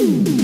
hmm